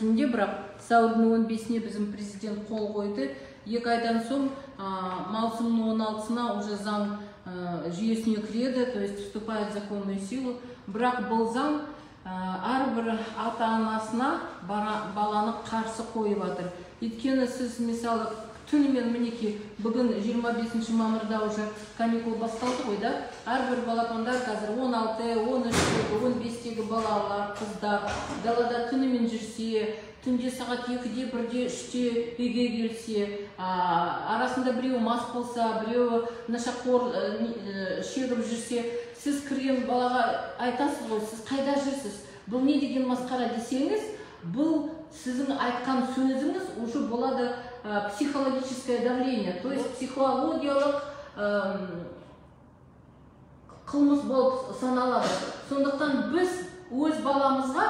күнінде бірақ сәуірдің он бесіне біздің президент қол қойды. Екі айдан соң маусымның он алтысына уже заң жүйесіне кіреді то есть вступает в законную силу. Бірақ бұл заң әрбір ата анасына баланы қарсы қойып жатыр. Өйткені сіз мысалы түнімен мінекей бүгін 25 мамырда уже каникул басталды ғой да? Әрбір балапандар қазір 16 13 балалар қыздар далада түнімен жүрсе түнде сағат екіде бірде үште үйге келсе арасында біреуі мас болса біреуі нашақор шегіп жүрсе сіз кірген балаға айтасыз ғой сіз қайда жүрсіз? Бұл не деген масқара десеңіз бұл сіздің айтқан сөзіңіз уже болады психологическое давление. То есть психологиялық қылмыс болып саналады. Сондықтан біз өз баламызға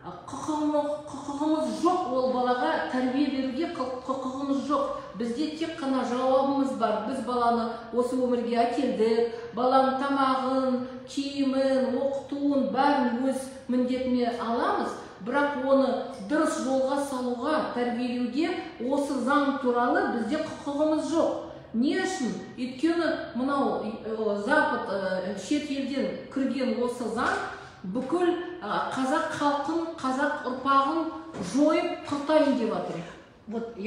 құқығымыз жоқ ол балаға тәрбие беруге құқығымыз жоқ. Бізде тек қана жауабымыз бар. Біз баланы осы өмірге әкелдік. Баланың тамағын киімін оқытуын бәрін өз міндетіме аламыз. Бірақ оны дұрыс жолға салуға тәрбиелеуге осы заң туралы бізде құқығымыз жоқ. Не үшін? Өйткені мынау запад шет елден кірген осы заң бүкіл қазақ халқын қазақ ұрпағын жойып құртайын деп жатыр вот